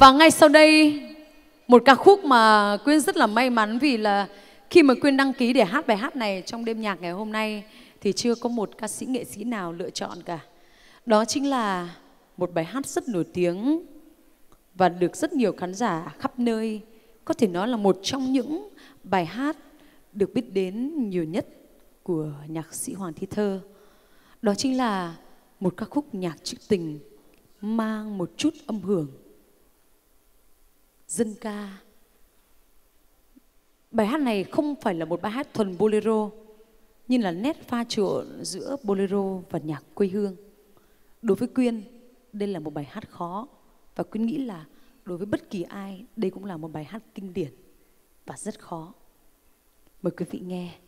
Và ngay sau đây, một ca khúc mà Quyên rất là may mắn vì là khi mà Quyên đăng ký để hát bài hát này trong đêm nhạc ngày hôm nay thì chưa có một ca sĩ nghệ sĩ nào lựa chọn cả. Đó chính là một bài hát rất nổi tiếng và được rất nhiều khán giả khắp nơi có thể nói là một trong những bài hát được biết đến nhiều nhất của nhạc sĩ Hoàng Thi Thơ. Đó chính là một ca khúc nhạc trữ tình mang một chút âm hưởng dân ca. Bài hát này không phải là một bài hát thuần bolero, nhưng là nét pha trộn giữa bolero và nhạc quê hương. Đối với Quyên, đây là một bài hát khó và Quyên nghĩ là đối với bất kỳ ai, đây cũng là một bài hát kinh điển và rất khó. Mời quý vị nghe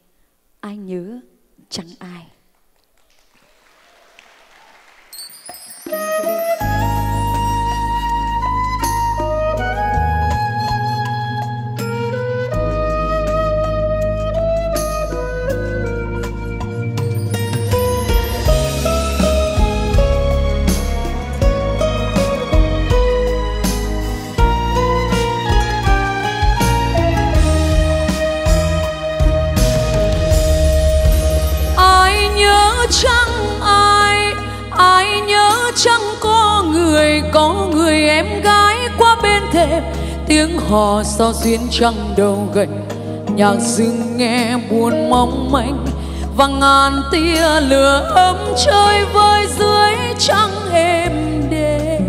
Ai nhớ chẳng ai. Thêm. Tiếng hò sao duyên trăng đầu gành nhạc dừng nghe buồn mong manh. Và ngàn tia lửa ấm chơi vơi dưới trăng êm đềm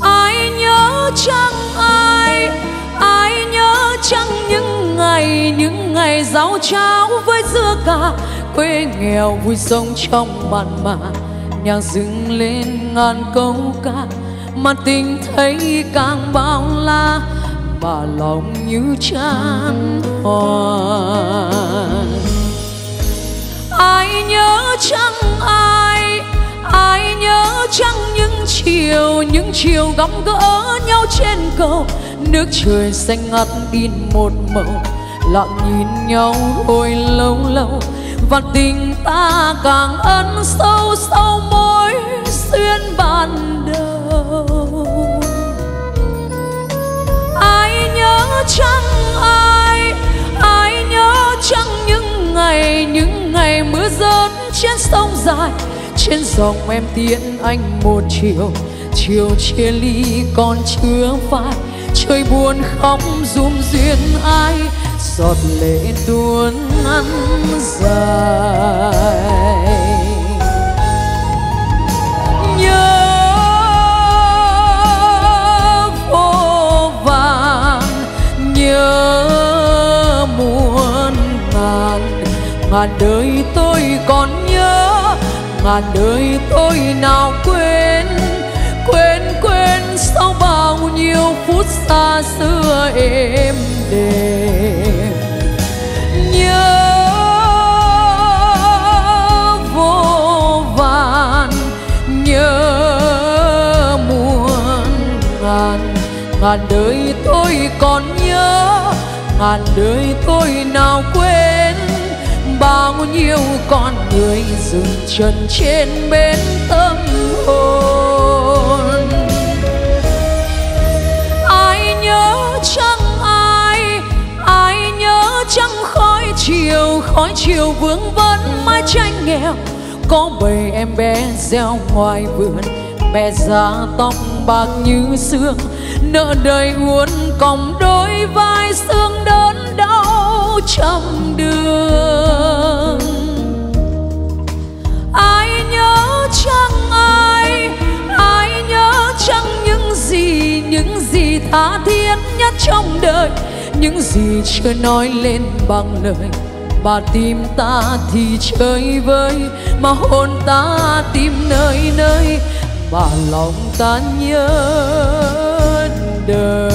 ai nhớ chăng ai ai nhớ chăng những ngày những ngày giáo cháo với dưa cà quê nghèo vui sống trong màn mà nhạc dừng lên ngàn câu ca, mà tình thấy càng bao la, mà lòng như chán hoàn. Ai nhớ chẳng ai ai nhớ chẳng những chiều những chiều gặp gỡ nhau trên cầu, nước trời xanh ngắt in một màu, lặng nhìn nhau hồi lâu lâu và tình ta càng ân sâu sau mối xuyên ban đầu. Ai nhớ chăng ai ai nhớ chăng những ngày những ngày mưa rớt trên sông dài, trên dòng em tiễn anh một chiều chiều chia ly còn chưa phai, trời buồn khóc dùm duyên ai giọt lệ tuôn ngắn dài. Nhớ vô vàn nhớ muôn ngàn ngàn đời tôi còn nhớ ngàn đời tôi nào quên? Quên quên sau bao nhiêu phút xa xưa êm ngàn đời tôi còn nhớ, ngàn đời tôi nào quên. Bao nhiêu con người dừng chân trên bên tâm hồn. Ai nhớ chẳng ai ai nhớ chẳng khói chiều khói chiều vương vấn mái tranh nghèo. Có bầy em bé gieo ngoài vườn mẹ già tóc bạc như xương, nợ đời uốn còng đôi vai xương đớn đau trăm đường. Ai nhớ chăng ai ai nhớ chăng những gì những gì tha thiết nhất trong đời, những gì chưa nói lên bằng lời. Mà tim ta thì chơi vơi, mà hồn ta tìm nơi nơi và lòng tan nhớ đời.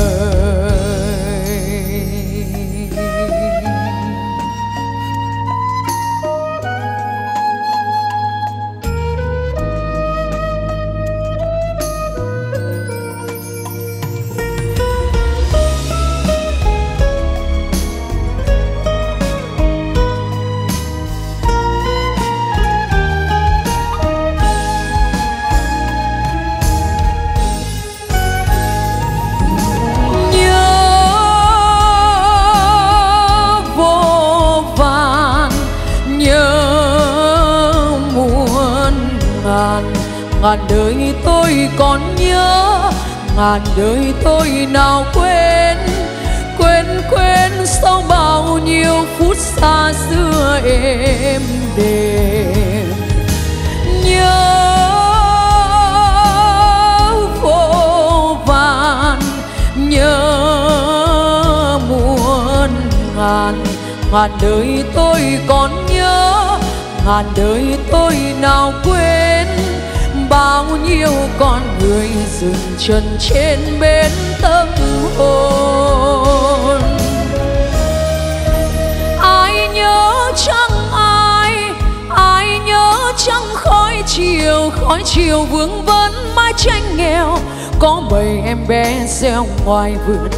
Ngàn đời tôi còn nhớ, ngàn đời tôi nào quên quên quên sau bao nhiêu phút xa xưa êm đềm. Nhớ vô vàn, nhớ muôn ngàn ngàn đời tôi còn nhớ, ngàn đời tôi nào quên bao nhiêu con người dừng chân trên bến tâm hồn. Ai nhớ chẳng ai ai nhớ chẳng khói chiều khói chiều vương vấn mái tranh nghèo. Có bầy em bé gieo ngoài vườn,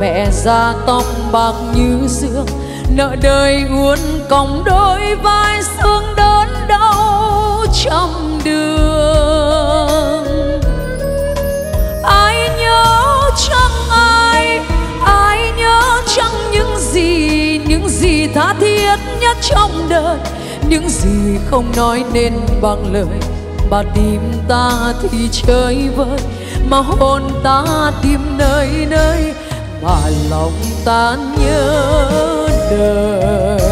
mẹ ra tóc bạc như sương nợ đời uốn còng đôi vai xương đớn đau trong đường trong đời. Những gì không nói nên bằng lời, mà tim ta thì chơi vơi. Mà hồn ta tìm nơi nơi mà lòng ta nhớ đời.